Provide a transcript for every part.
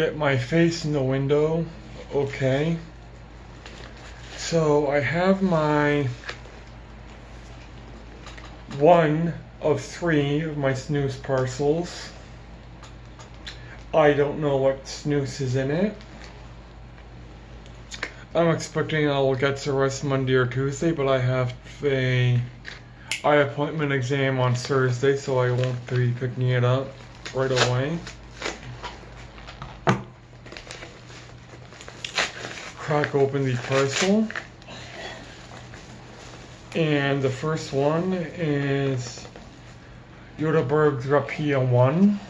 get my face in the window. Okay. So I have my one of three of my snus parcels. I don't know what snus is in it. I'm expecting I will get to rest Monday or Tuesday, but I have a eye appointment exam on Thursday, so I won't be picking it up right away. Crack open the parcel. And the first one is Yodaberg's Rapia 1.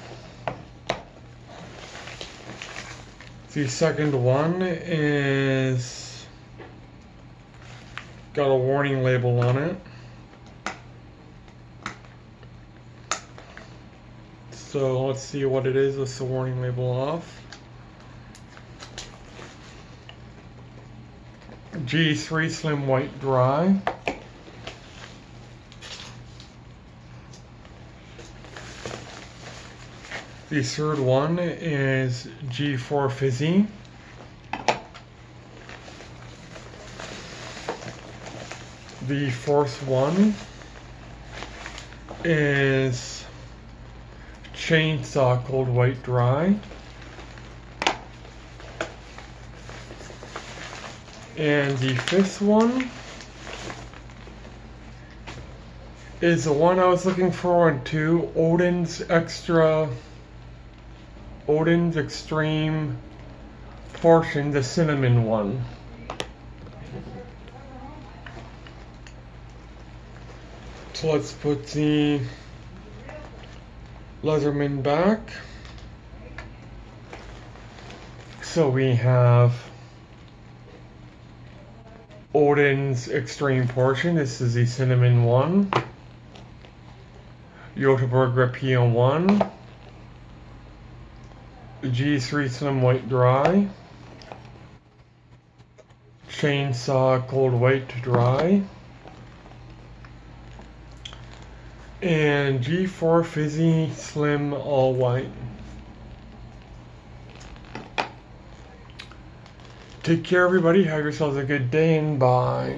The second one is got a warning label on it. So let's see what it is with the warning label off. G3 Slim White Dry. The third one is G4 Fizzy. The fourth one is Chainsaw Cold White Dry. And the fifth one is the one I was looking forward to, Oden's Extra Oden's Extreme portion, the cinnamon one. So let's put the Leatherman back. So we have Oden's Extreme portion. This is the cinnamon one. Yotaberg Rapia one. G3 Slim White Dry, Chainsaw Cold White Dry, and G4 Fizzy Slim All White. Take care, everybody. Have yourselves a good day, and bye.